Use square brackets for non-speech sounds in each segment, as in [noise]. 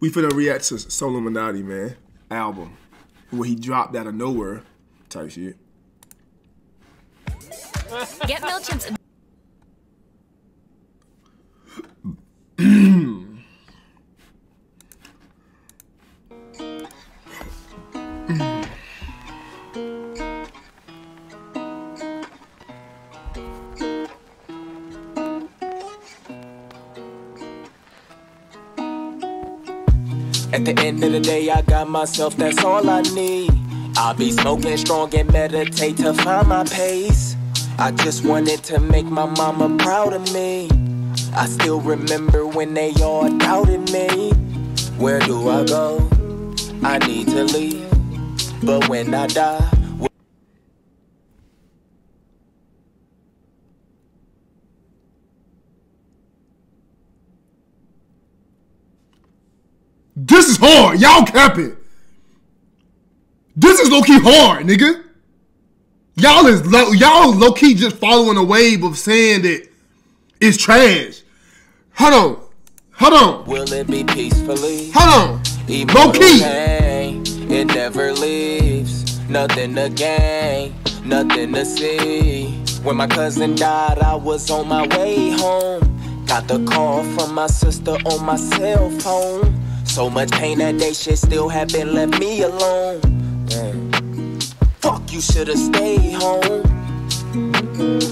we finna react to Solluminati, man, album. Where he dropped out of nowhere type shit. Get MailChimp's the end of the day, I got myself, that's all I need. I'll be smoking strong and meditate to find my pace. I just wanted to make my mama proud of me. I still remember when they all doubted me. Where do I go? I need to leave. But when I die, This is hard. Y'all cap it. This is low key hard, nigga. Y'all is low, y'all low key just following a wave of saying that it's trash. Hold on. Hold on. will it be peacefully? Hold on. Immortal Low key. pain, it never leaves. Nothing to gain, nothing to see. When my cousin died, I was on my way home. Got the call from my sister on my cell phone. So much pain that day, shit still haven't left me alone. Fuck, you should've stayed home.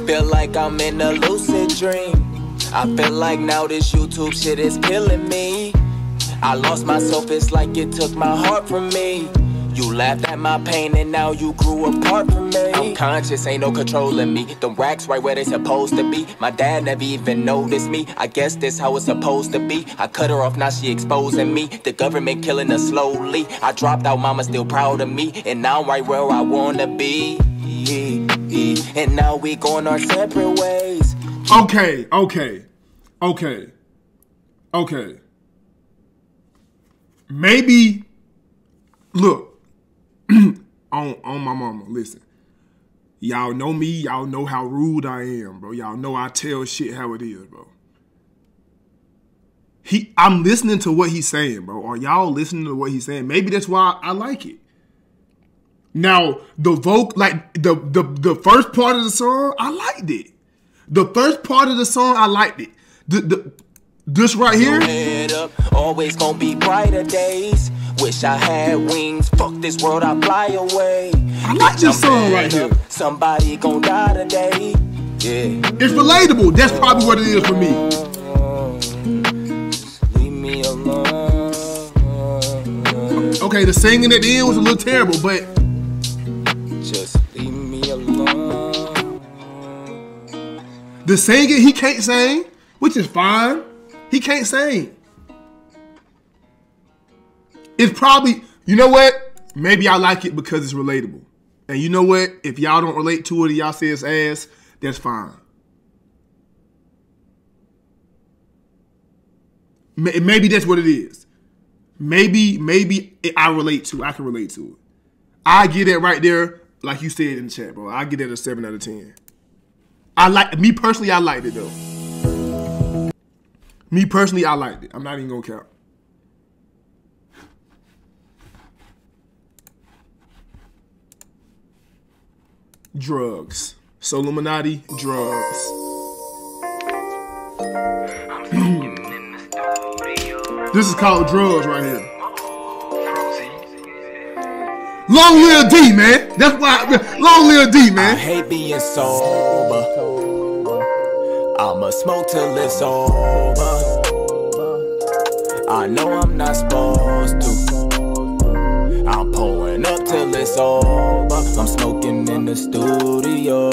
Feel like I'm in a lucid dream. I feel like now this YouTube shit is killing me. I lost myself, it's like it took my heart from me. You laughed at my pain and now you grew apart from me. I'm conscious, ain't no controlling me. The racks right where they supposed to be. My dad never even noticed me. I guess this how it's supposed to be. I cut her off, now she exposing me. The government killing us slowly. I dropped out, mama still proud of me. And now I'm right where I wanna be. And now we going our separate ways. Okay, okay, okay, okay. Maybe, look, [clears throat] on on my mama. Listen, y'all know me. Y'all know how rude I am, bro. Y'all know I tell shit how it is, bro. He, I'm listening to what he's saying, bro. Are y'all listening to what he's saying? Maybe that's why I like it. Now the vocal, like the the the first part of the song, I liked it. The first part of the song, I liked it. The, the this right here, up, always gonna be brighter days. Wish I had wings. Fuck this world, I fly away. I like this song right here. Somebody gon' die today. Yeah. It's relatable. That's probably what it is for me. Leave me alone. Okay, the singing at the end was a little terrible, but Just leave me alone. the singing he can't sing, which is fine. He can't sing. It's probably you know what? Maybe I like it because it's relatable. And you know what? If y'all don't relate to it, y'all say it's ass, that's fine. Maybe that's what it is. Maybe, maybe I relate to. I can relate to it. I get it right there, like you said in the chat, bro. I get it a seven out of ten. I like me personally. I liked it though. Me personally, I liked it. I'm not even gonna count. Drugs. Solluminati, drugs. this is called drugs right here. Long live D, man. That's why. Long live D, man. hate being sober. I'ma smoke till it's over. I know I'm not supposed to. I'm pulling up till it's over. I'm smoking in the studio.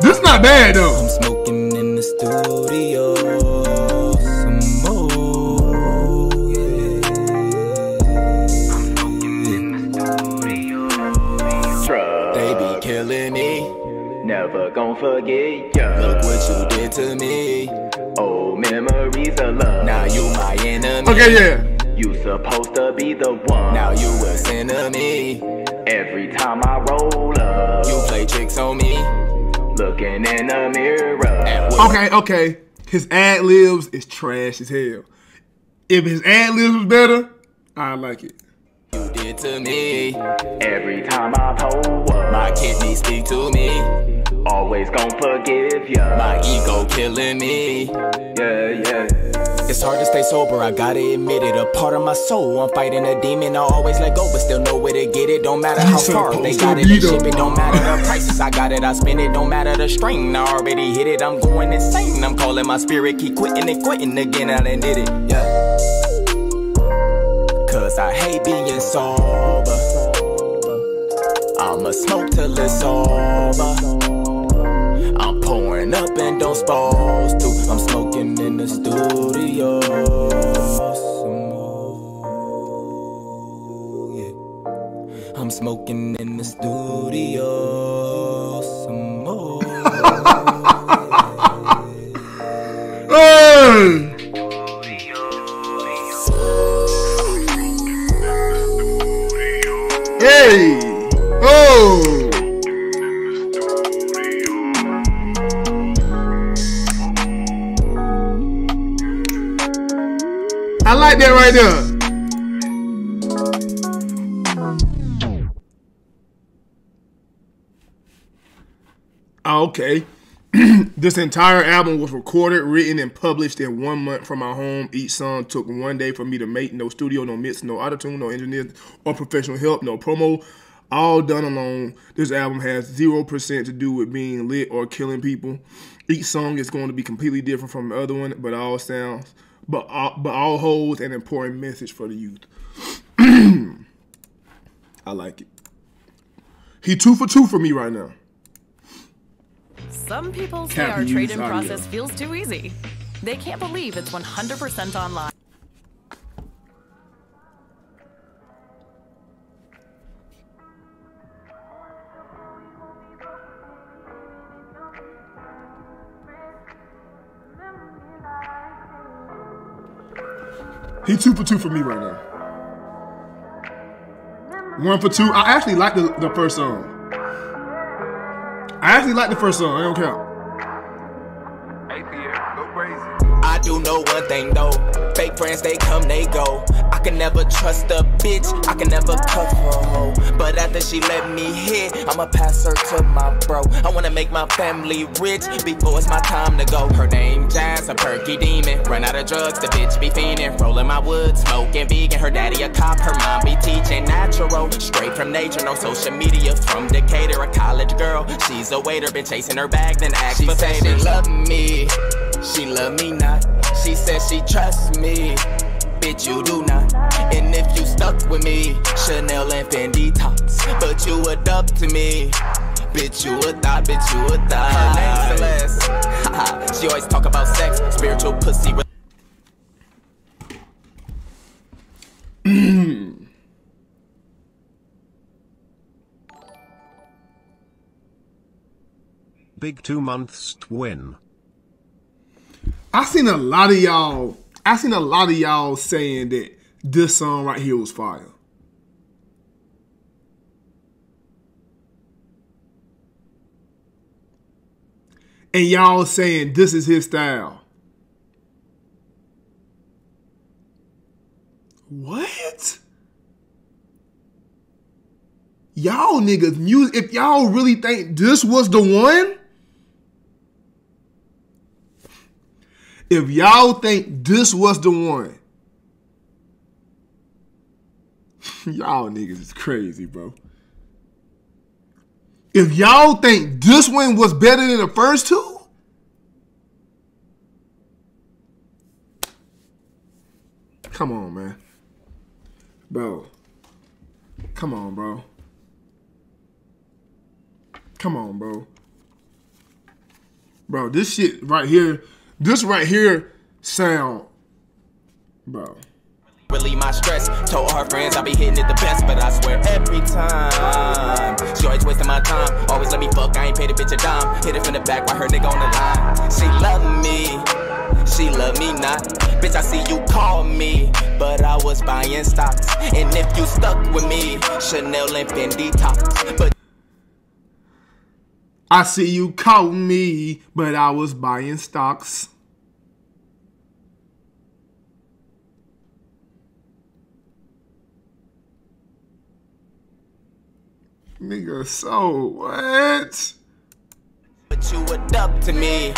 This not bad though. I'm smoking in the studio. Some. They be killing me. Never gon' forget ya. Look what you did to me. Old memories of love. Now you my enemy. Okay, yeah. You supposed to be the one. Now you a enemy. Every time I roll up, you play tricks on me. Looking in the mirror. Okay, okay. His ad libs is trash as hell. If his ad libs was better, I like it. You did to me. Every time I pull up, my kidneys speak to me. Always gon' forgive ya. My ego killing me. Yeah, yeah. It's hard to stay sober, I gotta admit it. A part of my soul, I'm fighting a demon. I always let go, but still know where to get it. Don't matter how far they got it, they ship it. Don't matter the prices, I got it, I spend it. Don't matter the strain, I already hit it. I'm going insane. I'm calling my spirit, keep quitting and quitting again. I done did it, yeah. Cause I hate being sober. I'ma smoke till it's over. I'm pouring up and don't supposed to. I'm smoking in the studio. I'm smoking in the studio. Right there. Oh, Okay. [clears throat] this entire album was recorded, written, and published in one month from my home. Each song took one day for me to make. No studio, no mix, no autotune, no engineers or professional help, no promo. All done alone. This album has 0% to do with being lit or killing people. Each song is going to be completely different from the other one, but all sounds, but all, but all holds an important message for the youth. [clears throat] I like it. He two for two for me right now. Some people say Can't our be trade in process feels too easy. They can't believe it's 100% online. He two for two for me right now. One for two. I actually like the, the first song. I actually like the first song. I don't count. I do know one thing though. Fake friends, they come, they go. I can never trust a bitch. I can never cuff a hoe. But after she let me hit, I'ma pass her to my bro. I wanna make my family rich before it's my time to go. Her name Jazz, a perky demon. Run out of drugs, the bitch be fiending. Rolling my wood, smoking vegan. Her daddy a cop, her mom be teaching natural. Straight from nature, no social media. From Decatur, a college girl. She's a waiter, been chasing her bag, then asked for favors. She love me. She love me not. She said she trusts me. Bitch, you do not. And if you stuck with me, Chanel and Fendi tops. But you a dub to me. Bitch, you a thought, bitch, you a thought. Her name's Celeste. Haha, [laughs] she always talk about sex, spiritual pussy. Big two months to win. I seen a lot of y'all. I seen a lot of y'all saying that this song right here was fire. And y'all saying this is his style. What? Y'all niggas if y'all really think this was the one, if y'all think this was the one, [laughs] y'all niggas is crazy, bro. If y'all think this one was better than the first two, come on, man. Bro. Come on, bro. Come on, bro. Bro, this shit right here, this right here sound, bro. Relieve my stress. Told her friends I be hitting it the best, but I swear every time. She always wasting my time. Always let me fuck, I ain't paid a bitch a dime. Hit it from the back while her nigga on the line. She love me, she love me not. Bitch, I see you call me, but I was buying stocks. And if you stuck with me, Chanel and Fendi tops. But I see you caught me, but I was buying stocks. Nigga, so what? But you adopt to me,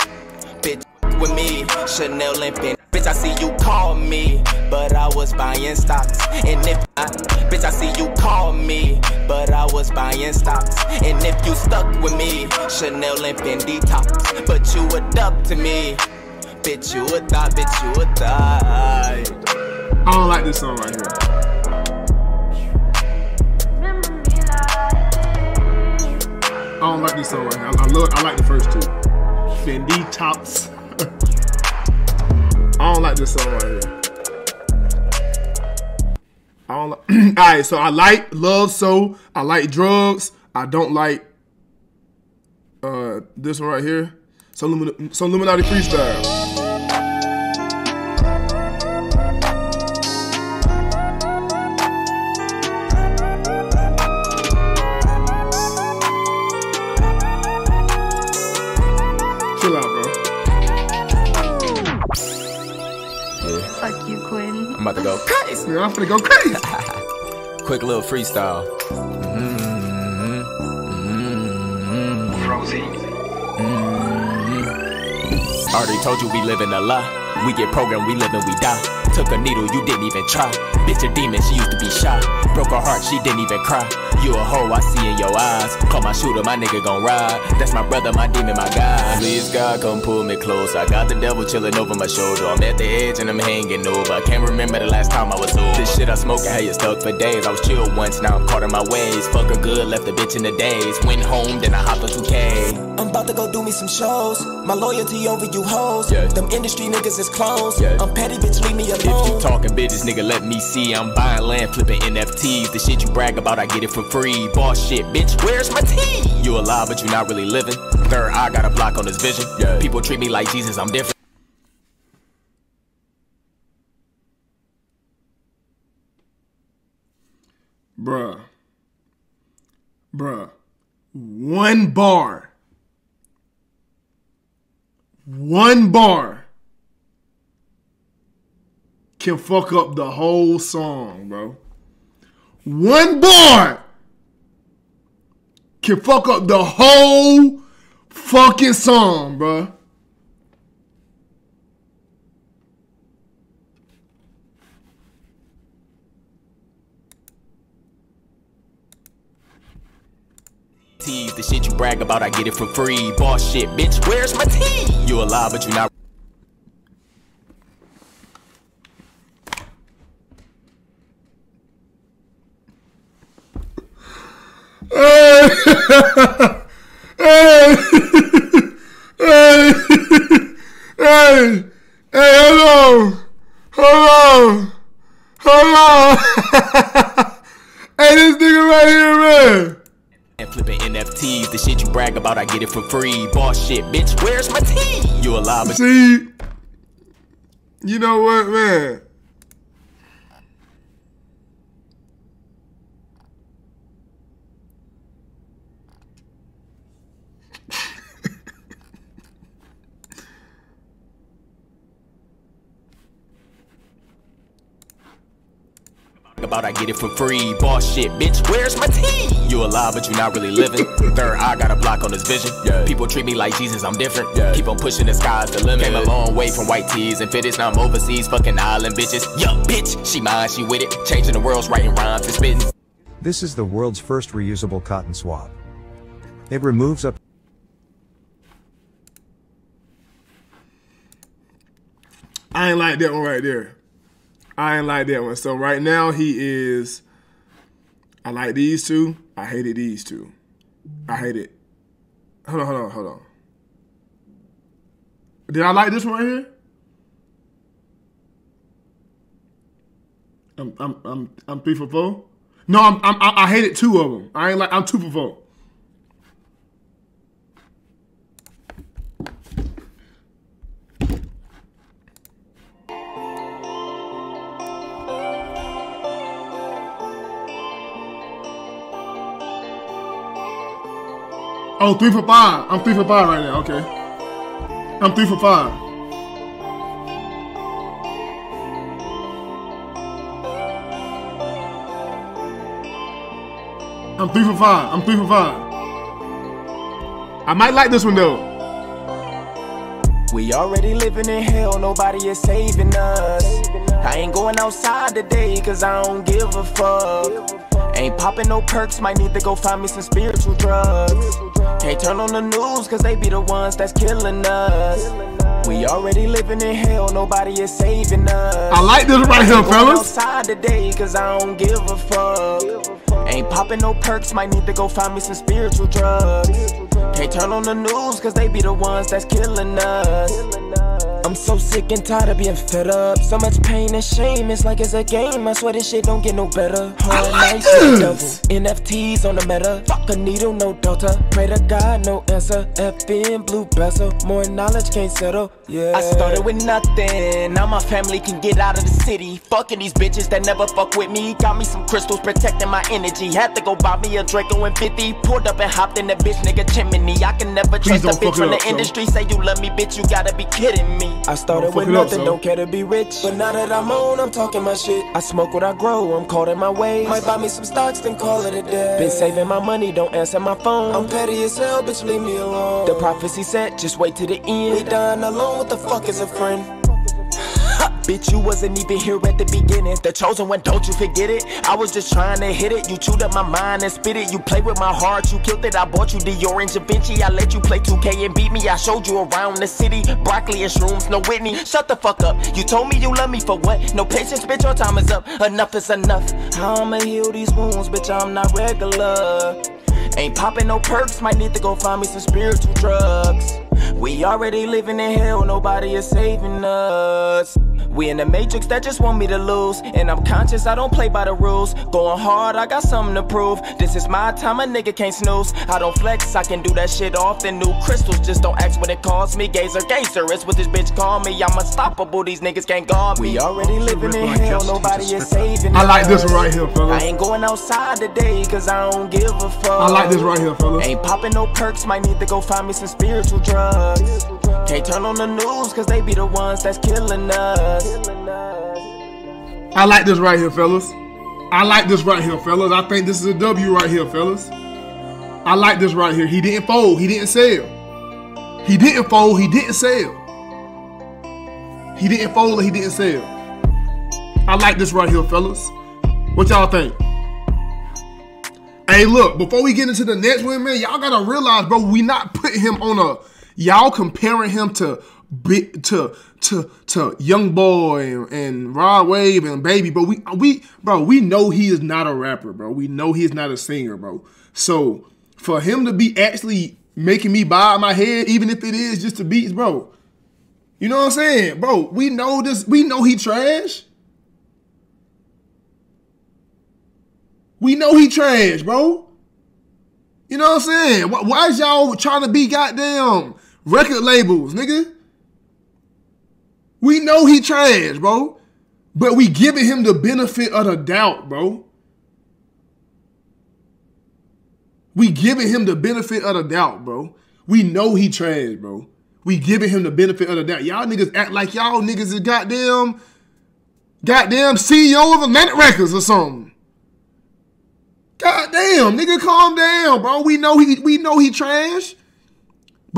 bitch with me, Chanel limping. Bitch, I see you call me, but I was buying stocks. And if I, bitch, I see you call me, but I was buying stocks. And if you stuck with me, Chanel limping tops. But you would up to me, bitch, you would thought, bitch, you would die. I don't like this song right here. I don't like this song right. I, I love. I like the first two. Fendi tops. [laughs] I don't like this song right here. I don't like. [clears throat] All right, so I like love. So I like drugs. I don't like uh this one right here. So Illumin- so Illuminati freestyle. About to go crazy. Yeah, I'm finna go crazy. [laughs] Quick little freestyle. Mm-hmm. Mm-hmm. Already told you we live in a lie. We get programmed, we live and we die. Took a needle, you didn't even try. Bitch a demon, she used to be shy. Broke her heart, she didn't even cry. You a hoe, I see in your eyes. Call my shooter, my nigga gon' ride. That's my brother, my demon, my guy. Please God, come pull me close. I got the devil chilling over my shoulder. I'm at the edge and I'm hanging over. I can't remember the last time I was sober. This shit I smoke, I had you stuck for days. I was chill once, now I'm caught in my ways. Fuck her good, left the bitch in the days. Went home, then I hopped on 2K. I'm about to go do me some shows. My loyalty over you hoes. Yeah. Them industry niggas is clones. Yeah. I'm petty, bitch, leave me alone. If you talking business, nigga, let me see. I'm buying land, flipping NFTs. The shit you brag about, I get it for free. Boss shit, bitch, where's my tea? You alive, but you not really living. Third eye got a block on this vision. People treat me like Jesus, I'm different. Bruh. Bruh. One bar. One bar can fuck up the whole song, bro. One bar can fuck up the whole fucking song, bro. The shit you brag about, I get it for free. Boss shit, bitch, where's my tea? You alive, but you not. [laughs] get it for free. Boss shit, bitch, where's my tea? You alive, but See, you know what, man? About I get it for free. Boss shit, bitch, where's my tea? You alive, but you not really living. [laughs] Third eye got a block on this vision. People treat me like Jesus, I'm different. Keep on pushing the sky's the limit. Came a long way from white tees and fitteds. Now I'm overseas, fucking island bitches. Yup, bitch, she mine, she with it. Changing the world's writing rhymes and spitting. This is the world's first reusable cotton swab. It removes up I ain't like that one right there. I ain't like that one. So right now he is. I like these two. I hated these two. I hate it. Hold on, hold on, hold on. Did I like this one right here? I'm I'm I'm I'm three for four. No, I'm, I'm I hated two of them. I ain't like I'm two for four. Oh, three for five. I'm three for five right now. Okay. I'm three for five. I'm three for five. I'm three for five. I might like this one though. We already living in hell, nobody is saving us. I ain't going outside today, cause I don't give a fuck. Ain't popping no perks, might need to go find me some spiritual drugs. Can't turn on the news, cause they be the ones that's killing us. We already living in hell, nobody is saving us. I like this right here, fellas. outside today, cause I don't give a fuck. Ain't popping no perks, might need to go find me some spiritual drugs. Can't turn on the news, cause they be the ones that's killing us. I'm so sick and tired of being fed up. So much pain and shame, it's like it's a game. I swear this shit don't get no better. Hard [clears throat] like nights on the this. double. NFTs on the meta. Fuck a needle, no delta. Pray to God, no answer. FN, blue bezel. More knowledge can't settle. Yeah. I started with nothing. Now my family can get out of the city. Fucking these bitches that never fuck with me. Got me some crystals protecting my energy. Had to go buy me a Draco and 50. Pulled up and hopped in the bitch nigga chimney. I can never Please trust a bitch from the son. industry. Say you love me, bitch, you gotta be kidding me. I started with it up, nothing, don't care to be rich. But now that I'm on, I'm talking my shit. I smoke what I grow, I'm caught in my ways. Might buy me some stocks, then call it a day. Been saving my money, don't answer my phone. I'm petty as hell, bitch, leave me alone. The prophecy said, just wait till the end. We dying alone, what the fuck is a friend? Bitch, you wasn't even here at the beginning. The chosen one, don't you forget it. I was just trying to hit it. You chewed up my mind and spit it. You played with my heart, you killed it. I bought you Dior and Vinci. I let you play 2K and beat me. I showed you around the city. Broccoli and shrooms, no Whitney. Shut the fuck up. You told me you love me for what? No patience, bitch, your time is up. Enough is enough. I'ma heal these wounds, bitch, I'm not regular. Ain't popping no perks, might need to go find me some spiritual drugs. We already living in hell, nobody is saving us. We in the matrix that just want me to lose. And I'm conscious, I don't play by the rules. Going hard, I got something to prove. This is my time, a nigga can't snooze. I don't flex, I can do that shit often. New crystals, just don't ask what it costs me. Gazer, gazer, it's what this bitch call me. I'm unstoppable, these niggas can't guard me. We already living in hell, nobody is saving I like this one right here, I ain't going outside today, cause I don't give a fuck. I like this right here, fellas. Ain't popping no perks, might need to go find me some spiritual drugs. Can't turn on the news, cause they be the ones that's killing us. I like this right here, fellas. I like this right here, fellas. I think this is a W right here, fellas. I like this right here. He didn't fold. He didn't sell. He didn't fold. He didn't sell. He didn't fold. He didn't sell. I like this right here, fellas. What y'all think? Hey, look. Before we get into the next one, man, y'all gotta realize, bro, we not putting him on a. Y'all comparing him to to to to YoungBoy and, Rod Wave and Baby, bro. We we bro, we know he is not a rapper, bro. We know he is not a singer, bro. So for him to be actually making me bob my head, even if it is just the beats, bro. You know what I'm saying, bro? We know this. We know he trash. We know he trash, bro. You know what I'm saying? Why, why is y'all trying to be goddamn record labels, nigga? We know he trash, bro. But we giving him the benefit of the doubt, bro. We giving him the benefit of the doubt, bro. We know he trash, bro. We giving him the benefit of the doubt. Y'all niggas act like y'all niggas is goddamn, goddamn CEO of Atlantic Records or something. Goddamn, nigga, calm down, bro. We know he we know he trash,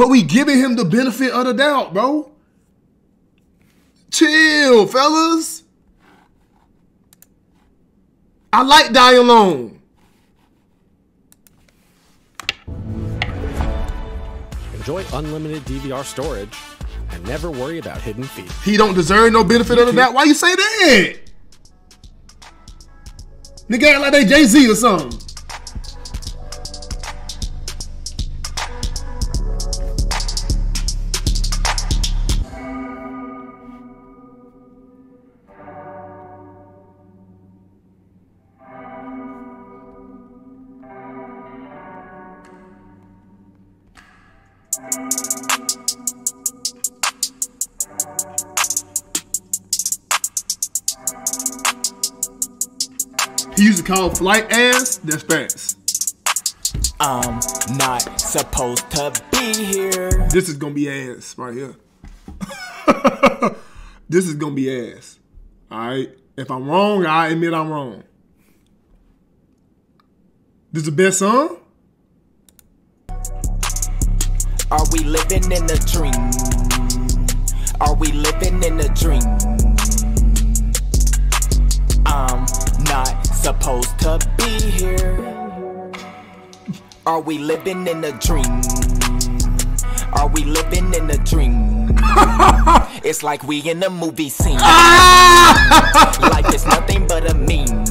but we giving him the benefit of the doubt, bro. Chill, fellas. I like Die Alone. Enjoy unlimited DVR storage and never worry about hidden fees. He don't deserve no benefit of the doubt. Why you say that? Nigga act like they Jay Z or something. He used to call flight ass. That's fast. I'm not supposed to be here. This is gonna be ass right here. [laughs] this is gonna be ass. All right. If I'm wrong, I admit I'm wrong. This is the best song? Are we living in a dream? Are we living in a dream? Supposed to be here. Are we living in a dream? Are we living in a dream? [laughs] it's like we in a movie scene. Ah! [laughs] Life is nothing but a meme.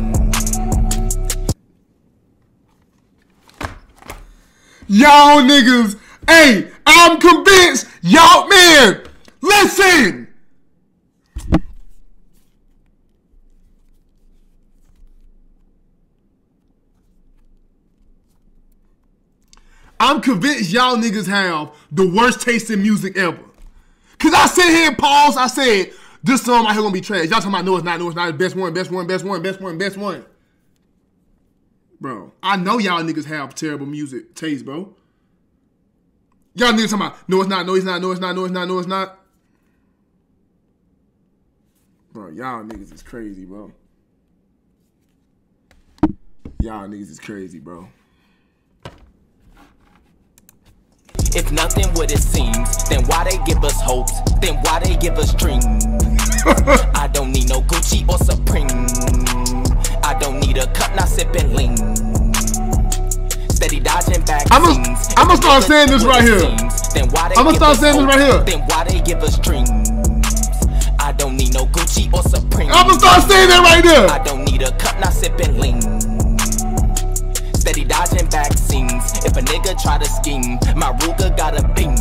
Y'all niggas, hey, I'm convinced. Y'all, man, listen. I'm convinced y'all niggas have the worst taste in music ever. Cause I sit here and pause, I said, this song right here gonna be trash. Y'all talking about no it's not, no it's not, best one, best one, best one, best one, best one. Bro, I know y'all niggas have terrible music taste, bro. Y'all niggas talking about, no, it's not, no, it's not, no, it's not, no, it's not, no, it's not. Bro, y'all niggas is crazy, bro. Y'all niggas is crazy, bro. If nothing what it seems, then why they give us hopes? Then why they give us dreams? [laughs] I don't need no Gucci or Supreme. I don't need a cup, not sipping lean. Steady dodging back. I'ma- I'ma start saying this right here. Then why they I'ma give start us saying this right here. Then why they give us dreams? I don't need no Gucci or Supreme. I'ma start saying that right there. I don't need a cup, not sipping lean. Dodging back scenes. If a nigga try to scheme, my Ruger got a beam.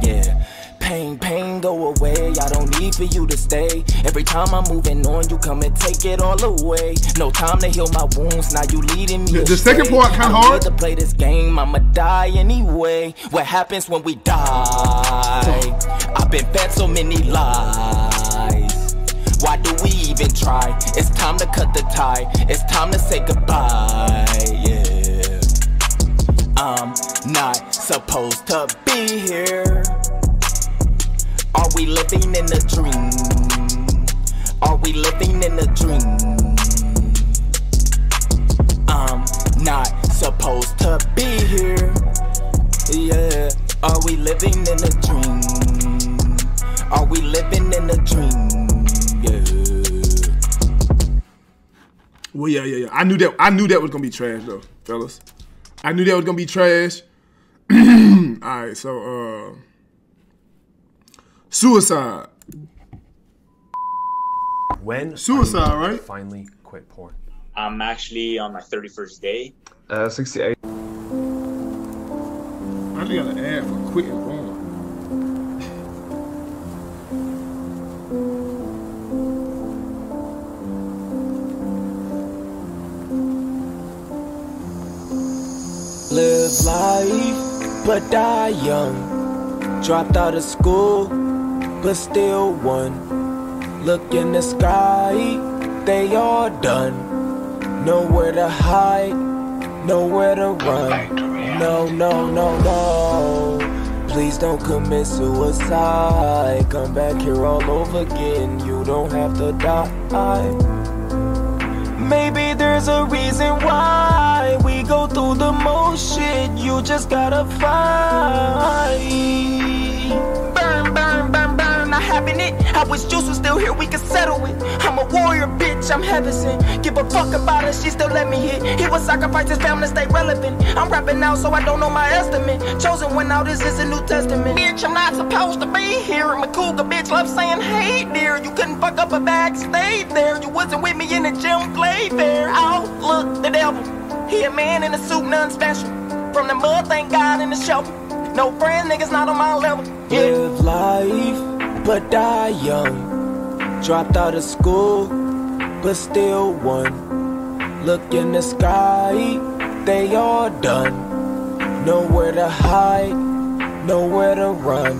Yeah. Pain, pain, go away. I don't need for you to stay. Every time I'm moving on, you come and take it all away. No time to heal my wounds. Now you leading me. The- the second part kinda I don't hard. to play this game. I'ma die anyway. What happens when we die? I've been fed so many lies. Why do we even try? It's time to cut the tie. It's time to say goodbye. I'm not supposed to be here. Are we living in a dream? Are we living in a dream? I'm not supposed to be here. Yeah. Are we living in a dream? Are we living in a dream? Yeah. Well, yeah, yeah, yeah. I knew that. I knew that was gonna be trash, though, fellas. I knew that was gonna be trash. [clears throat] All right, so uh, suicide. When Suicide, are you right? Finally quit porn. I'm actually on my 31st day. Uh, 68. I just got an ad for quitting but die young. Dropped out of school, but still won. Look in the sky, they all done. Nowhere to hide, nowhere to run. No, no, no, no. Please don't commit suicide. Come back here all over again. You don't have to die. Maybe there's a reason why go through the motion. You just gotta fight. Burn, burn, burn, burn. Not having it. I wish Juice was still here. We could settle it. I'm a warrior, bitch. I'm heaven sent. Give a fuck about her. She still let me hit. He would sacrifice his family to stay relevant. I'm rapping now, so I don't know my estimate. Chosen one now. This is a New Testament. Bitch, I'm not supposed to be here. I'm a cougar, bitch. Love saying, hey, dear. You couldn't fuck up a bag, stayed there. You wasn't with me in the gym, played there. Oh, look, the devil. He a man in a suit, none special. From the mud, thank God in the shovel. No friend, niggas not on my level. Live life, but die young. Dropped out of school, but still won. Look in the sky, they all done. Nowhere to hide, nowhere to run.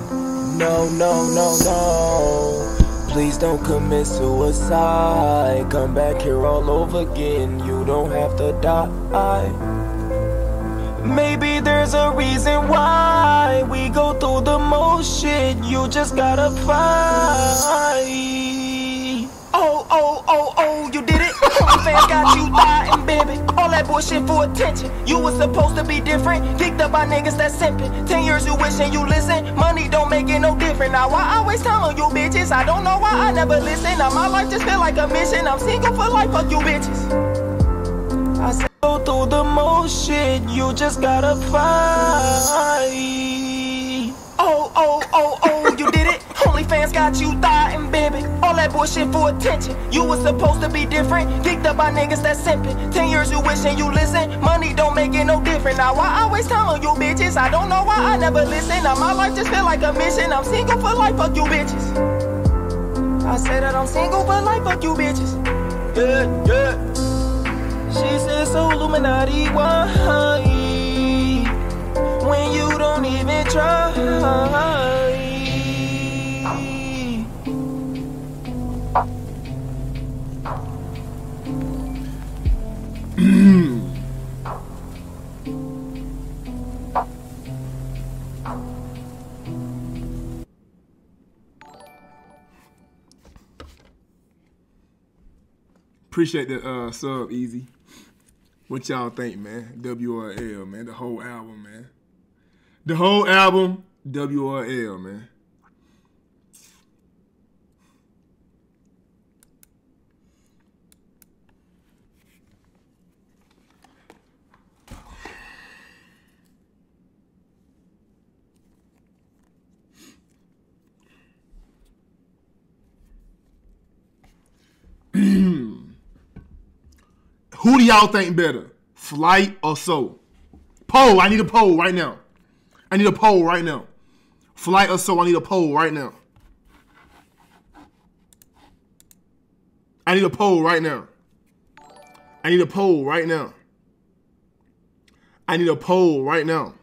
No, no, no, no. Please don't commit suicide. Come back here all over again. You don't have to die. Maybe there's a reason why we go through the motion. You just gotta fight. Oh, oh, oh, oh, you did it. Fans got you bullshit for attention. You was supposed to be different. Picked up by niggas that simping. Ten years you wishing you listen. Money don't make it no different. Now why I time on you bitches? I don't know why I never listen. Now my life just feel like a mission. I'm single for life, fuck you bitches. I said go through the motion. You just gotta fight. Oh, oh, oh, oh, you did it. Only fans got you thotting, baby. All that bullshit for attention. You was supposed to be different. Picked up by niggas that simping. Ten years you wishing you listen. Money don't make it no different. Now why I waste time on you bitches? I don't know why I never listen. Now my life just feel like a mission. I'm single for life, fuck you bitches. I said that I'm single for life, fuck you bitches. Yeah, yeah. She said so Illuminati, why? When you don't even try. Appreciate the uh, sub, easy. What y'all think, man? WRL, man. The whole album, man. The whole album, WRL, man. Do y'all think better? Flight or Soul? Poll. I need a poll right now. I need a poll right now. Flight or Soul? I need a poll right now. I need a poll right now. I need a poll right now. I need a poll right now.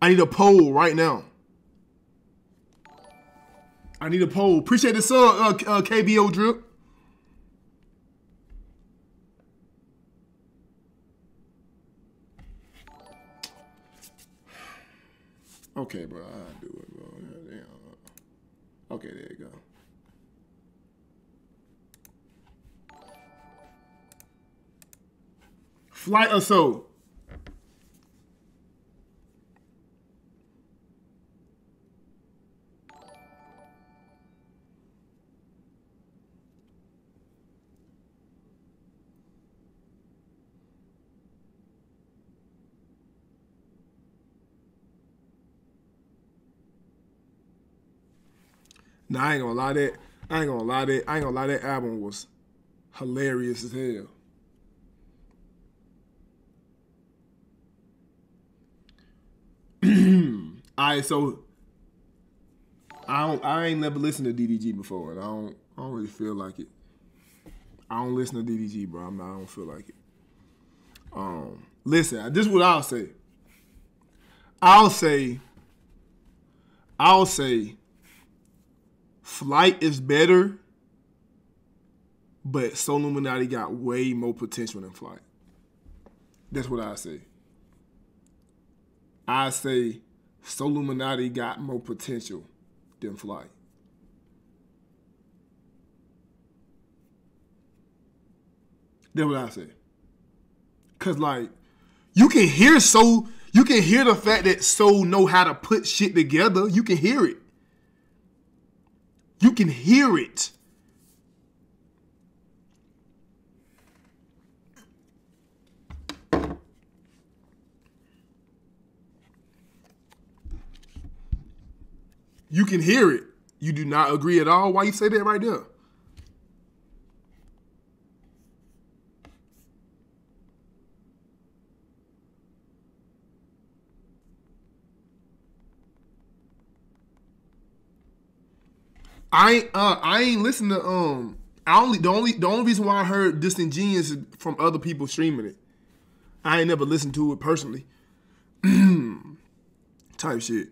I need a poll right now. I need a poll. Appreciate the sub, uh, uh, KBO drip. Okay, bro, I'll do it, bro. Damn. Uh, okay, there you go. Flight or Nah, I ain't gonna lie that I ain't gonna lie that I ain't gonna lie that album was hilarious as hell. [clears throat] Alright, so I don't I ain't never listened to DDG before and I don't I don't really feel like it. I don't listen to DDG, bro. Not, I don't feel like it. Um, listen, this is what I'll say. I'll say, I'll say, Flight is better, but Soul Illuminati got way more potential than Flight. That's what I say. I say Soul Illuminati got more potential than Flight. That's what I say. Cause like you can hear so you can hear the fact that Soul know how to put shit together. You can hear it. You can hear it. You can hear it. You do not agree at all. Why you say that right there? I uh I ain't listen to um I only the only the only reason why I heard Disingenuous is from other people streaming it. I ain't never listened to it personally. [clears throat] Type shit.